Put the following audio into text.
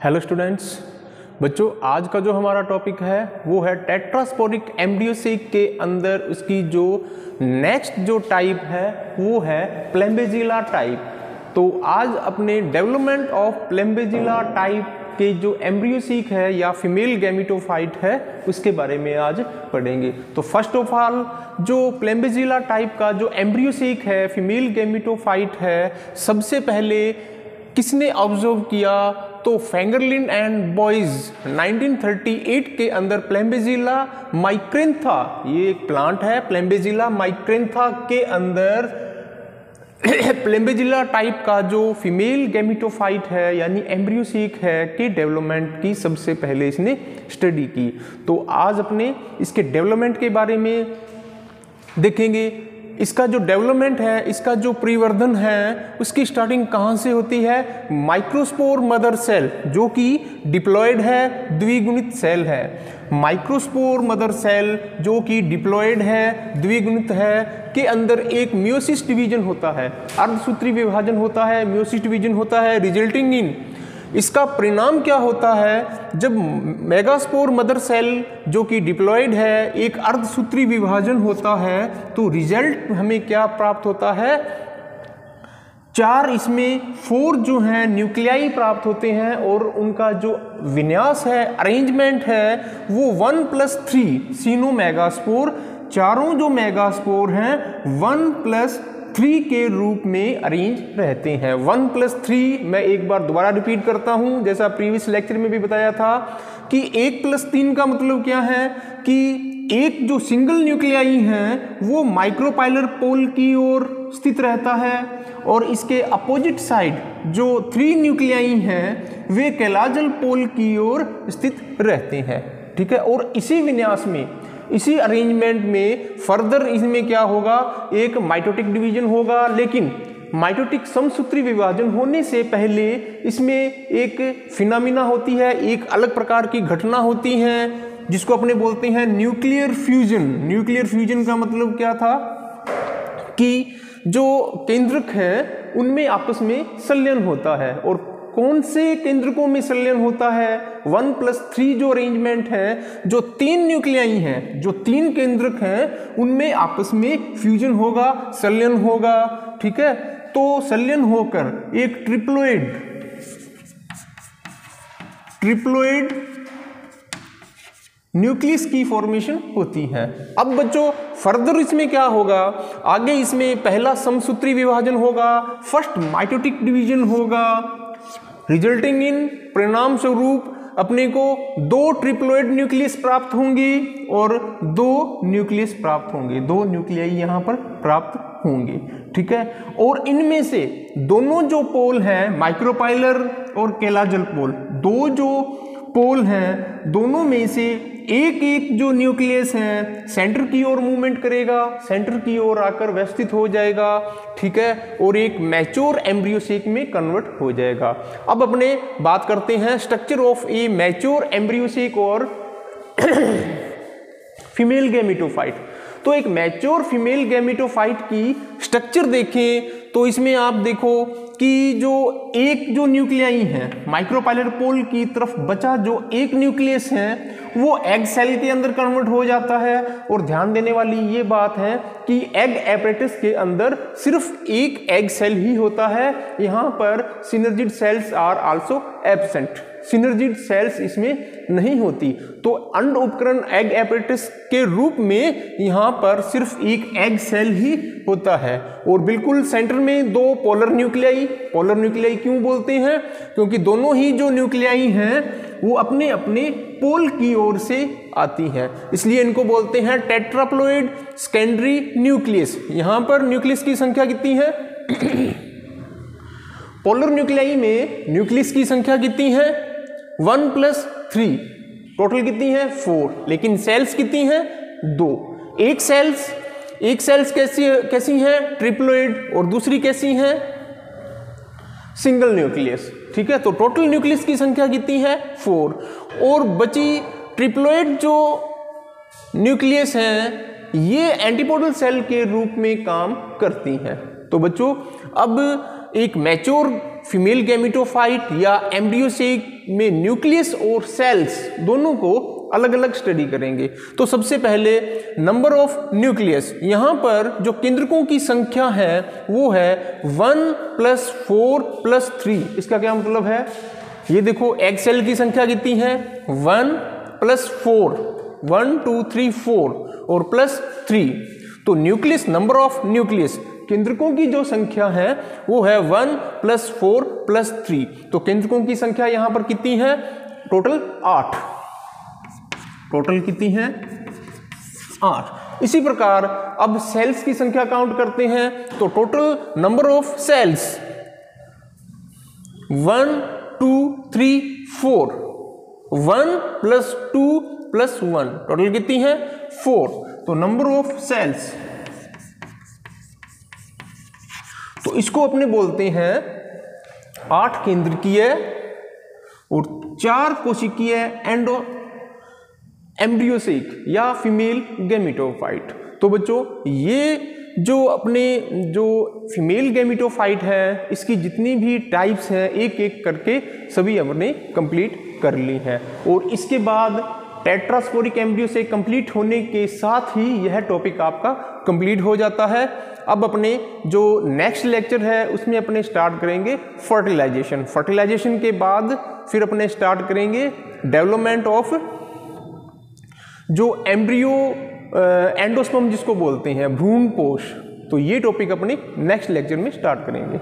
Hello students बच्चों, आज का जो हमारा टॉपिक है, वो है टेट्रास्पोरिक एम्ब्रियोसिक के अंदर उसकी जो नेक्स्ट जो टाइप है, वो है प्लेम्बेजिला टाइप तो आज अपने डेवलपमेंट ऑफ़ प्लेम्बेजिला टाइप के जो एम्ब्रियोसिक है या फीमेल गैमिटोफाइट है, उसके बारे में आज पढ़ेंगे. तो फ़र्स्ट ऑफ़ ऑल जो प्लेम्बेजिला टाइप का जो एम्ब्रियोसिक है फीमेल गैमिटोफाइट है, सबसे पहले किसने ऑब्ज़र्व किया? तो फेंगरलिन एंड बॉयज़ 1938 के अंदर प्लेम्बेजिला माइक्रेंथा ये एक प्लांट है प्लेम्बेजिला माइक्रेंथा के अंदर। प्लेम्बेजिला टाइप का जो फीमेल गैमिटोफाइट है, यानी एम्ब्रियोसिक है, के डेवलपमेंट की सबसे पहले इसने स्टडी की। तो आज अपने इसके डेवलपमेंट के बारे में देखेंगे। इसका जो डेवलपमेंट है, इसका जो परिवर्धन है, उसकी स्टार्टिंग कहाँ से होती है? माइक्रोस्पोर मदर सेल जो कि डिप्लॉयड है, द्विगुणित सेल है। माइक्रोस्पोर मदर सेल जो कि डिप्लॉयड है, द्विगुणित है, के अंदर एक म्योसिस डिवीज़न होता है। अर्धसूत्री विभाजन होता है म्योसिस डिवीज़न होता है रिजल्टिंग इन इसका परिणाम क्या होता है? जब मेगास्पोर मदर सेल जो कि डिप्लॉयड है, एक अर्धसूत्री विभाजन होता है तो रिज़ल्ट हमें क्या प्राप्त होता है? चार इसमें फोर जो हैं, न्यूक्लियाई प्राप्त होते हैं और उनका जो विन्यास है, अरेंजमेंट है, वो वन प्लस थ्री, सीनो मेगास्पोर। चारों जो मेगास्पोर हैं, वन प्लस थ्री के रूप में अरेंज रहते हैं। वन प्लस थ्री मैं एक बार दोबारा रिपीट करता हूँ। जैसा प्रीवियस लेक्चर में भी बताया था कि एक प्लस तीन का मतलब क्या है कि एक जो सिंगल न्यूक्लियाई है, वो माइक्रोपाइलर पोल की ओर स्थित रहता है और इसके अपोजिट साइड जो थ्री न्यूक्लियाई हैं, वे कैलाजल पोल की ओर स्थित रहते हैं। ठीक है? और इसी विन्यास में इसी अरेंजमेंट में फर्दर इसमें क्या होगा? एक माइटोटिक डिवीज़न होगा, लेकिन माइटोटिक समसूत्री विभाजन होने से पहले इसमें एक फिनामिना होती है, एक अलग प्रकार की घटना होती है, जिसको अपने बोलते हैं न्यूक्लियर फ्यूजन न्यूक्लियर फ्यूजन का मतलब क्या था? कि जो केंद्रक हैं, उनमें आपस में संलयन होता है और कौन से केंद्रकों में संलयन होता है? वन प्लस थ्री जो अरेंजमेंट है, जो तीन न्यूक्लियाई हैं, जो तीन केंद्रक हैं, उनमें आपस में फ्यूजन होगा, संलयन होगा, ठीक है? तो संलयन होकर एक ट्रिप्लोइड ट्रिप्लोइड न्यूक्लियस की फॉर्मेशन होती है। अब बच्चों फर्दर इसमें क्या होगा? आगे इसमें पहला समसूत्री विभाजन होगा फ़र्स्ट माइटोटिक डिवीज़न होगा रिजल्टिंग इन परिणाम स्वरूप अपने को दो ट्रिप्लोइड न्यूक्लियस प्राप्त होंगी और दो न्यूक्लियस प्राप्त होंगे। दो न्यूक्लियाई यहाँ पर प्राप्त होंगे। ठीक है? और इनमें से दोनों जो पोल हैं माइक्रोपाइलर और केलाजल पोल, दो जो पोल हैं, दोनों में से एक एक जो न्यूक्लियस है, सेंटर की ओर मूवमेंट करेगा, सेंटर की ओर आकर व्यवस्थित हो जाएगा, ठीक है? और एक मैच्योर एम्ब्रियोसेक में कन्वर्ट हो जाएगा। अब अपने बात करते हैं structure of a mature embryo sac और फीमेल गैमिटोफाइट तो एक मैच्योर फीमेल गैमिटोफाइट की स्ट्रक्चर देखें तो इसमें आप देखो कि जो एक जो न्यूक्लियाई है माइक्रोपाइलर पोल की तरफ़ बचा जो एक न्यूक्लियस है, वो एग सेल के अंदर कन्वर्ट हो जाता है। और ध्यान देने वाली ये बात है कि एग एपरेटस के अंदर सिर्फ़ एक एग सेल ही होता है। यहाँ पर synergid cells are also absent synergid cells इसमें नहीं होती। तो अंड उपकरण एग एपरेटिस के रूप में यहाँ पर सिर्फ़ एक एग सेल ही होता है। और बिल्कुल सेंटर में दो पोलर न्यूक्लियाई पोलर न्यूक्लियाई क्यों बोलते हैं? क्योंकि दोनों ही जो न्यूक्लियाई हैं, वो अपने अपने पोल की ओर से आती हैं। इसलिए इनको बोलते हैं टेट्राप्लोइड स्केंडरी न्यूक्लियस यहाँ पर न्यूक्लियस की संख्या कितनी है? पोलर न्यूक्लियाई में न्यूक्लियस की संख्या कितनी है? वन प्लस थ्री टोटल कितनी है? फोर लेकिन सेल्स कितनी है? दो। एक सेल्स एक सेल्स कैसी कैसी है? ट्रिप्लोइड और दूसरी कैसी है? सिंगल न्यूक्लियस, ठीक है? तो टोटल न्यूक्लियस की संख्या कितनी है? फोर। और बची ट्रिप्लोइड जो न्यूक्लियस हैं, ये एंटीपोडल सेल के रूप में काम करती हैं। तो बच्चों, अब एक मैच्योर फीमेल गैमिटोफाइट या एम्ब्रियोसेक में न्यूक्लियस और सेल्स दोनों को अलग अलग स्टडी करेंगे। तो सबसे पहले नंबर ऑफ़ न्यूक्लियस यहाँ पर जो केंद्रकों की संख्या है, वो है one plus four plus three इसका क्या मतलब है? ये देखो एग सेल की संख्या कितनी है? One plus four one two three four और प्लस थ्री तो न्यूक्लियस नंबर ऑफ़ न्यूक्लियस केंद्रकों की जो संख्या है, वो है one plus four plus three तो केंद्रकों की संख्या यहाँ पर कितनी है? टोटल आठ। टोटल कितनी है? आठ। इसी प्रकार, अब सेल्स की संख्या काउंट करते हैं तो total number of cells one two three four one plus two plus one total कितनी है? फोर तो नंबर ऑफ़ सेल्स तो इसको अपने बोलते हैं, आठ केंद्र की है और चार कोशिकीय एंडो एम्ब्रियोसिक या फीमेल गेमिटोफाइट तो बच्चों, ये जो अपने, जो फीमेल गेमिटोफाइट है, इसकी जितनी भी टाइप्स हैं एक एक करके सभी हमने कंप्लीट कर ली हैं। और इसके बाद टेट्रास्पोरिक एम्ब्रियो से कंप्लीट होने के साथ ही यह टॉपिक आपका कंप्लीट हो जाता है। अब अपने जो नेक्स्ट लेक्चर है, उसमें अपने स्टार्ट करेंगे फर्टिलाइजेशन फर्टिलाइजेशन के बाद फिर अपने स्टार्ट करेंगे डेवलपमेंट ऑफ़ जो एम्ब्रियो एंडोस्पम जिसको बोलते हैं, भ्रूण पोष तो ये टॉपिक अपने नेक्स्ट लेक्चर में स्टार्ट करेंगे।